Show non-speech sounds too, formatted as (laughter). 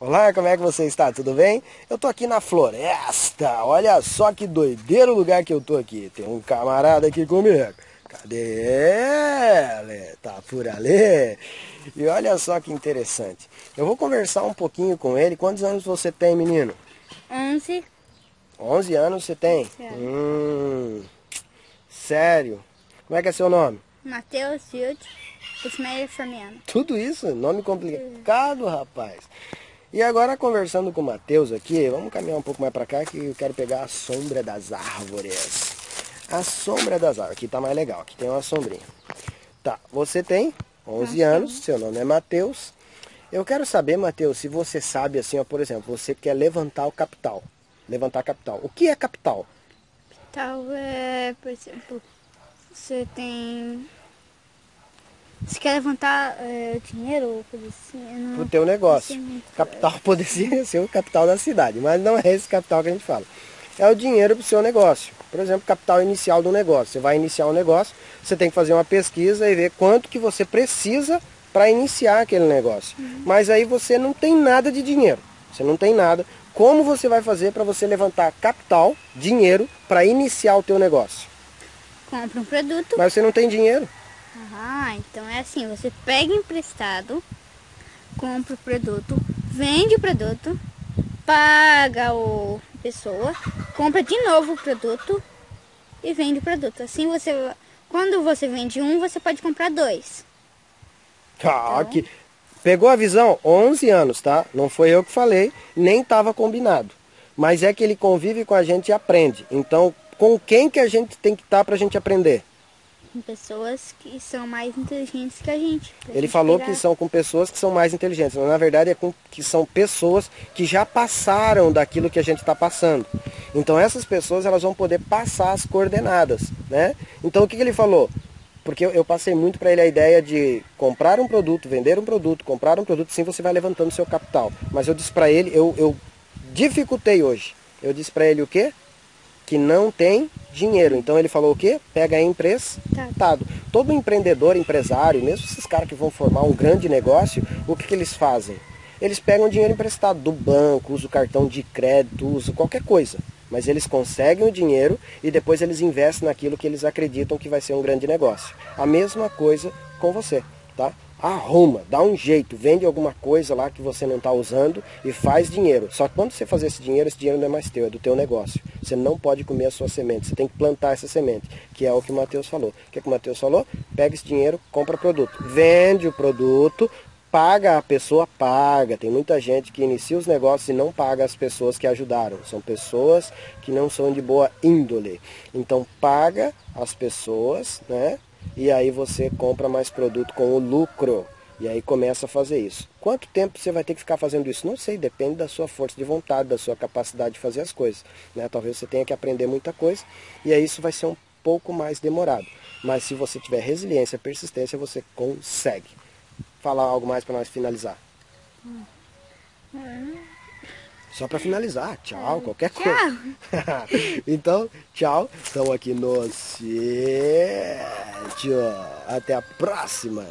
Olá, como é que você está? Tudo bem? Eu tô aqui na floresta. Olha só que doideiro lugar que eu tô aqui. Tem um camarada aqui comigo. Cadê ele? Tá por ali. E olha só que interessante. Eu vou conversar um pouquinho com ele. Quantos anos você tem, menino? 11. 11 anos você tem? Sério. Hum, sério. Como é que é seu nome? Matheus Field. Ismael Formiano. Tudo isso, nome complicado, rapaz. E agora conversando com o Matheus aqui, vamos caminhar um pouco mais para cá que eu quero pegar a sombra das árvores. A sombra das árvores, aqui tá mais legal, aqui tem uma sombrinha. Tá, você tem 11 anos, seu nome é Matheus. Eu quero saber, Matheus, se você sabe assim, ó, por exemplo, você quer levantar o capital. Levantar capital. O que é capital? Tal é, por exemplo, você tem. Você quer levantar é, dinheiro ou coisa assim? Não- Pro teu negócio. muito. Capital (laughs) poderia ser o capital da cidade, mas não é esse capital que a gente fala. É o dinheiro para o seu negócio. Por exemplo, capital inicial do negócio. Você vai iniciar um negócio, você tem que fazer uma pesquisa e ver quanto que você precisa para iniciar aquele negócio. Mas aí você não tem nada de dinheiro. Você não tem nada. Como você vai fazer para você levantar capital, dinheiro, para iniciar o teu negócio? Compra um produto. Mas você não tem dinheiro. Ah, então é assim, você pega emprestado, compra o produto, vende o produto, paga o pessoa, compra de novo o produto e vende o produto. Assim você, quando você vende um, você pode comprar dois. Ah, Então. que... Pegou a visão? 11 anos, tá? Não foi eu que falei, nem estava combinado. Mas é que ele convive com a gente e aprende. Então, com quem que a gente tem que estar para a gente aprender? Com pessoas que são mais inteligentes que a gente. Ele gente falou pegar. que são com pessoas que são mais inteligentes, mas na verdade é com que são pessoas que já passaram daquilo que a gente está passando. Então essas pessoas elas vão poder passar as coordenadas, né? Então o que, que ele falou? Porque eu, eu passei muito para ele a ideia de comprar um produto, vender um produto, comprar um produto, sim você vai levantando seu capital. Mas eu disse para ele, eu, eu dificultei hoje. Eu disse para ele o quê? Que não tem dinheiro. Então ele falou o quê? Pega emprestado. Todo empreendedor, empresário, mesmo esses caras que vão formar um grande negócio, o que, que eles fazem? Eles pegam dinheiro emprestado do banco, usam cartão de crédito, usam qualquer coisa. Mas eles conseguem o dinheiro e depois eles investem naquilo que eles acreditam que vai ser um grande negócio. A mesma coisa com você, tá? Arruma, dá um jeito, vende alguma coisa lá que você não está usando e faz dinheiro. Só que quando você fazer esse dinheiro, esse dinheiro não é mais teu, é do teu negócio. Você não pode comer a sua semente, você tem que plantar essa semente, que é o que o Matheus falou. O que, é que o Matheus falou? Pega esse dinheiro, compra produto. Vende o produto, paga a pessoa, paga. Tem muita gente que inicia os negócios e não paga as pessoas que ajudaram. São pessoas que não são de boa índole. Então paga as pessoas, né? E aí você compra mais produto com o lucro. E aí começa a fazer isso. Quanto tempo você vai ter que ficar fazendo isso? Não sei, depende da sua força de vontade, da sua capacidade de fazer as coisas. Né? Talvez você tenha que aprender muita coisa e aí isso vai ser um pouco mais demorado. Mas se você tiver resiliência, persistência, você consegue. Falar algo mais para nós finalizar. Só para finalizar, tchau, qualquer Tchau. coisa. (laughs) então, tchau. Estamos aqui no sítio. Até a próxima.